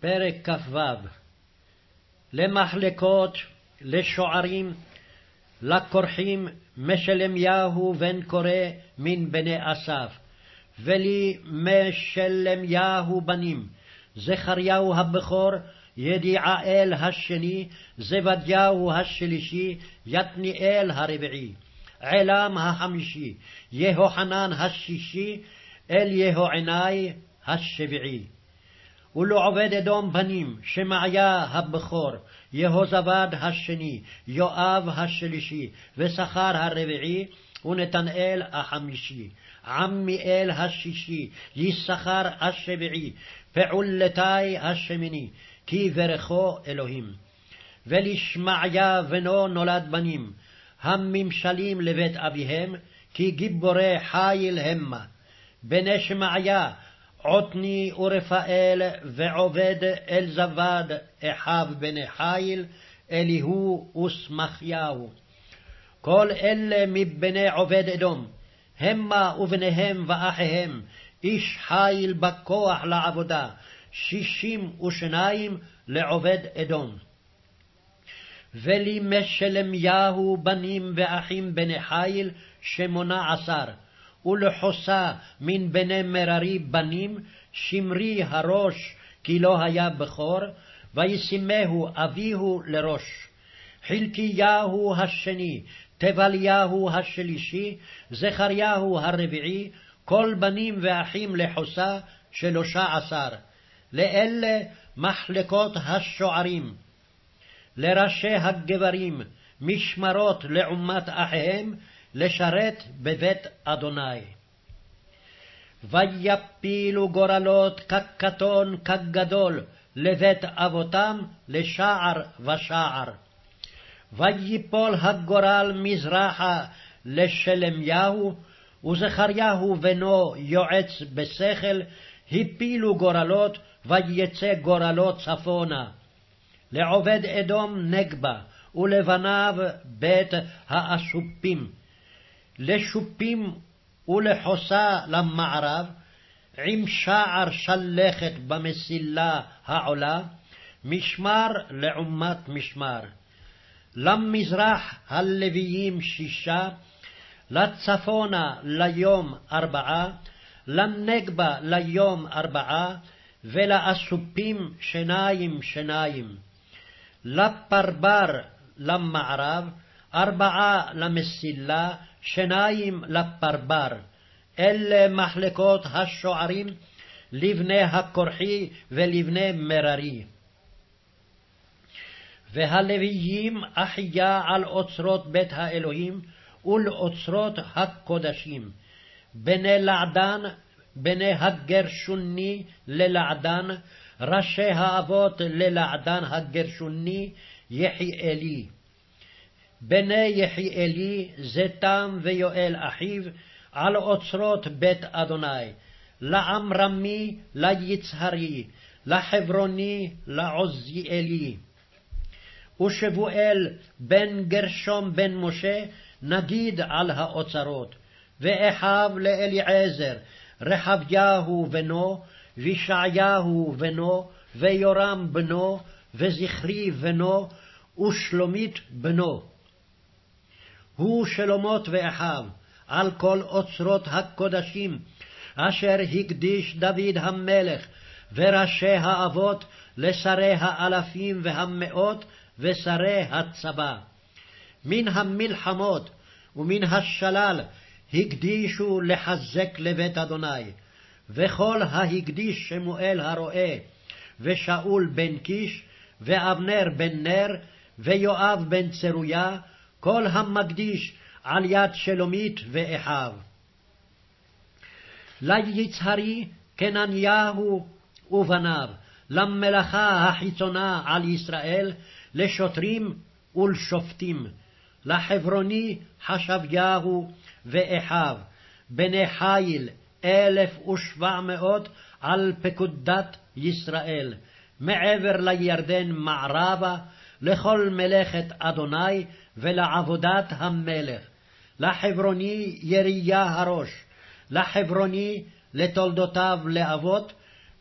פרק כ"ו. למחלקות, לשוערים, לכורחים, משלמיהו בן קורא מן בני אסף, ולי משלמיהו בנים, זכריהו הבכור, ידיעאל השני, זבדיהו השלישי, יתניאל הרביעי, עלם החמישי, יהוחנן השישי, אל יהועני השביעי. ולעובד אדום בנים, שמעיה הבכור, יהוזבד השני, יואב השלישי, ושכר הרביעי, ונתנאל החמישי, עמיאל השישי, יששכר השביעי, פעולתי השמיני, כי ברכו אלוהים. ולשמעיה בנו נולד בנים, הממשלים לבית אביהם, כי גיבורי חיל המה. בני שמעיה, עותני ורפאל ועובד אל זבד אחיו בני חיל, אליהו ושמחיהו. כל אלה מבני עובד אדום, המה ובניהם ואחיהם, איש חיל בכוח לעבודה, שישים ושניים לעובד אדום. ולמשלמיהו בנים ואחים בני חיל, שמונה עשר. ולחוסה מן בני מררי בנים, שמרי הראש, כי לא היה בכור, וישימהו אביהו לראש. חלקיהו השני, טבליהו השלישי, זכריהו הרביעי, כל בנים ואחים לחוסה, שלושה עשר. לאלה מחלקות השוערים. לראשי הגברים, משמרות לעומת אחיהם, לשרת בבית אדוני. ויפילו גורלות כקטון כגדול לבית אבותם לשער ושער. ויפול הגורל מזרחה לשלמיהו, וזכריהו בנו יועץ בשכל, הפילו גורלות, ויצא גורלות צפונה. לעובד אדום נגבה, ולבניו בית האסופים. לשופים ולחוסה למערב, עם שער שלכת במסילה העולה, משמר לעומת משמר. למזרח הלוויים שישה, לצפונה ליום ארבעה, לנגבה ליום ארבעה, ולאסופים שניים שניים. לפרבר למערב, ארבעה למסילה, שניים לפרבר. אלה מחלקות השוערים לבני הכורחי ולבני מררי. והלוויים אחיה על אוצרות בית האלוהים ולאוצרות הקודשים. בני לעדן, בני הגרשוני ללעדן, ראשי האבות ללעדן הגרשוני, יחיאלי. בני יחיאלי, זתם ויואל אחיו, על אוצרות בית אדוני, לעמרמי, ליצהרי, לחברוני, לעוזיאלי. ושבואל בן גרשום בן משה, נגיד על האוצרות, ואחיו לאליעזר, רחביהו בנו, וישעיהו בנו, ויורם בנו, וזכרי בנו, ושלומית בנו. הוא שלומות ואחיו, על כל אוצרות הקודשים, אשר הקדיש דוד המלך, וראשי האבות לשרי האלפים והמאות, ושרי הצבא. מן המלחמות ומן השלל הקדישו לחזק לבית אדוני, וכל ההקדיש שמואל הרועה, ושאול בן קיש, ואבנר בן נר, ויואב בן צרויה, כל המקדיש על יד שלומית ואחיו. ליצהרי כנניהו ובניו, למלאכה החיצונה על ישראל, לשוטרים ולשופטים, לחברוני חשביהו ואחיו, בני חיל אלף ושבע מאות על פקודת ישראל, מעבר לירדן מערבה, לכל מלאכת אדוני ולעבודת המלך, לחברוני יריה הראש, לחברוני לתולדותיו לאבות,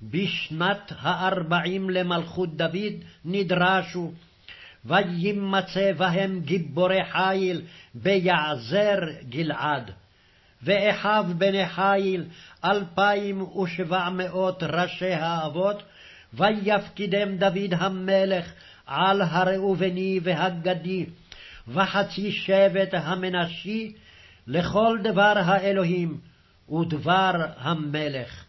בשנת הארבעים למלכות דוד נדרשו, וימצא בהם גיבורי חיל ביעזר גלעד. ואחיו בני חיל אלפיים ושבע מאות ראשי האבות, ויפקידם דוד המלך על הראובני והגדי, וחצי שבט המנשי, לכל דבר האלוהים ודבר המלך.